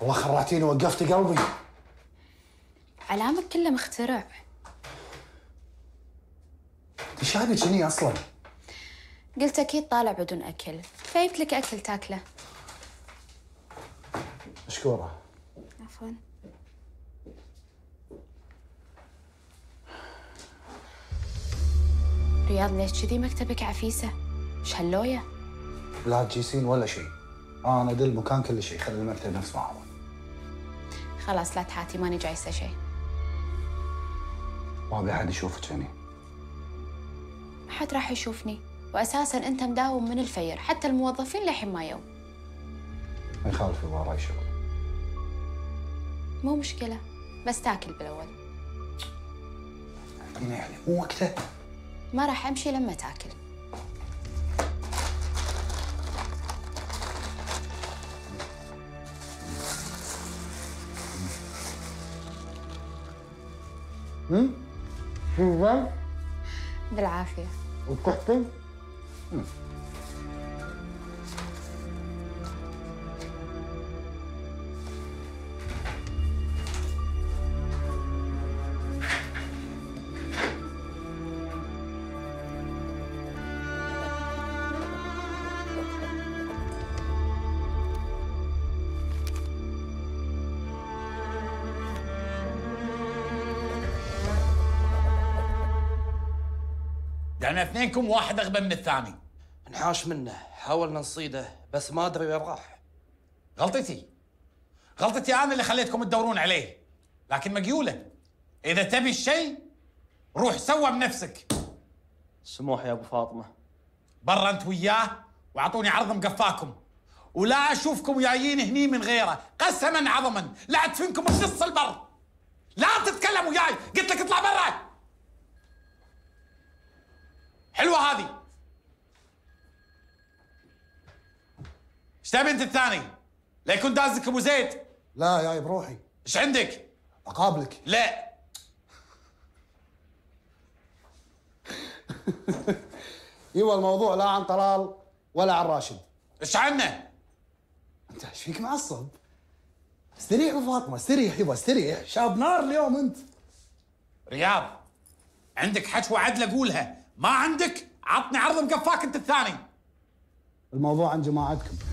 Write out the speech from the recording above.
والله خرعتيني وقفتي قلبي. علامك كله مخترع. انت شايفك شني أصلا؟ قلت أكيد طالع بدون أكل فجبت لك أكل تاكله. مشكوره عفوا. رياض ليش كذي مكتبك عفيسة؟ إيش هاللوية؟ لا تجيسين ولا شيء. أنا أدل مكان كل شيء. خلي المكتب نفس ما هو خلاص لا تحاتي ماني جايسة شيء ما ابي أحد يشوفك هني ما حد راح يشوفني. واساسا أنت مداوم من الفير حتى الموظفين للحين ما يوم. ما يخالف وراي شغل. مو مشكلة بس تاكل بالأول. يعني يعني مو وقته. ما راح أمشي لما تاكل. شوفان بالعافية. وتحتي يعني اثنينكم واحد أغبى من الثاني. انحاش منه حاولنا نصيده بس ما أدري وين راح. غلطتي. غلطتي أنا اللي خليتكم تدورون عليه. لكن مقيولة إذا تبي الشيء روح سوى بنفسك. سموح يا أبو فاطمة. برا أنت وياه وأعطوني عرض مقفاكم. ولا أشوفكم جايين هني من غيره قسما عظما. لا ادفنكم بنص البر. لا تتكلم وياي قلت لك اطلع برا. إيش تبي أنت الثاني؟ لا يكون دازك أبو زيد. لا جاي بروحي إيش عندك؟ أقابلك. لا. إيوه الموضوع لا عن طلال ولا عن راشد. إيش عنه أنت إيش فيك معصب؟ استريح فاطمة استريح يبا استريح. شاب نار اليوم أنت. رياض عندك حشوه عدله قولها ما عندك؟ عطني عرض مقفاك أنت الثاني. الموضوع عن جماعتكم.